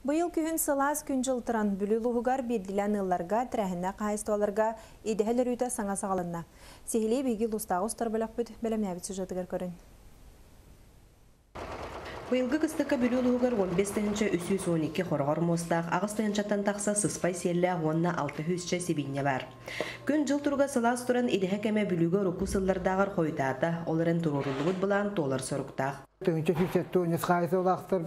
Бұйыл күхін сылас күн жылтыран бүлілуғығар берділен ылларға, тірәхінна қайыстуаларға едіхәлер үйті саңа сағалынна. Сехілей бейгі лұстағы ұстар бөлік бүт бәлемәбіт сюжетігер көрін. Быйылгы кыстыкка бүлүлугар 15 тыгынча 312 хоргор мостақ, ағыс тыгынчаттан тақса сыспай селлі онна 600 себинне бар. Күн жыл турга сылас туран идеһе кеме бүлүгө руку сыллардагар койдаата, оларын турурулугут булан толар соруктақ. Тыгынча сүсетті өнес қайсы олақтыр,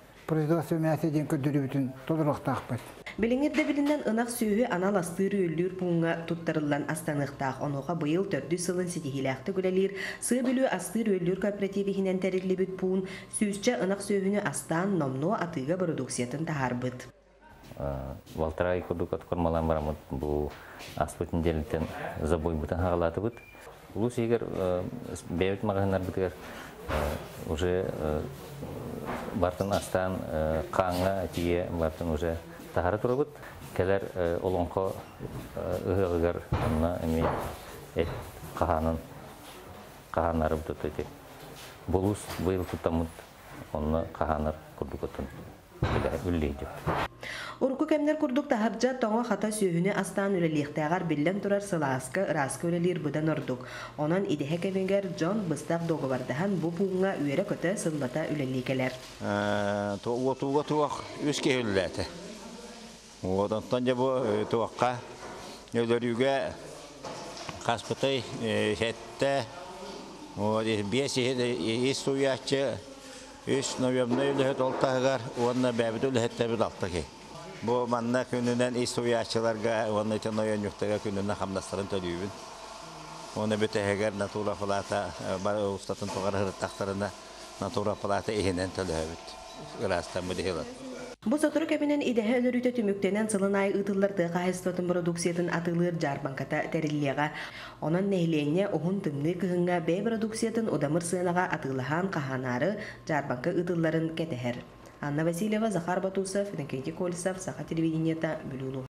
производство мәсі ден көдірі толырықтақ бұт. Билиңерде билинен ынак сүйү анал астыры өллүр пуңга туттарылан астаныктаах онуга быйыл төрдү сылын ситихилэхти күлелир сыы бүлүү астыр өллүр кооперативи хинен териллибит пуун. Сүүсче ынак сүйүнү астан номно атыга продукциятын тахарбыт Валтарай курдук откормалан барамыт. Бу аспытын делитен забой бутан хагалаты бут. Улус егер бейбет магазинар бутер уже бартын астан қаңға тие бартын уже тахары турабыт. Келер олонко ыгыгар онна эми эт каханын каханары бутут эти. Болус быйыл тутамыт онна каханар курдукотун. Үллейдеп. Урку кемнер курдук тахаржа тоңо хата сүйүнү астан үлелиектагар биллен турар сылааска ыраска үлелир будан ордук. Онан идеһе кемегер Джон быстак договордахан бу пуңга үйрө көтө сыллата үлеликелер. Туга туга туак үске үлләте. Одан тан бу туакка өлөрүгө каспытай хетте Вот беси истуячы үс новемны үлөһөт олтагар онна бәбит бит манна күнүнен истуячыларга онна тен ноен юктага күнүнен хамнастарын төлүбүн. Оны бетегер натура тогар хыртактарына натура фалата ихенен төлөбүт. Грастан бу Бу сотуру кеминен идеһе өлөрүтө түмүктенен сылынай ытылларды кайыстатын продукциятын атылыр жарбанката териллига. Онон нехленне ohun тымны кыһыңга бе продукциятын удамыр сыынага атылахан каханары жарбанка ытылларын. Анна Васильева, Захар Батусов, Никита Кольцев, Саха телевидениета, Блюлу.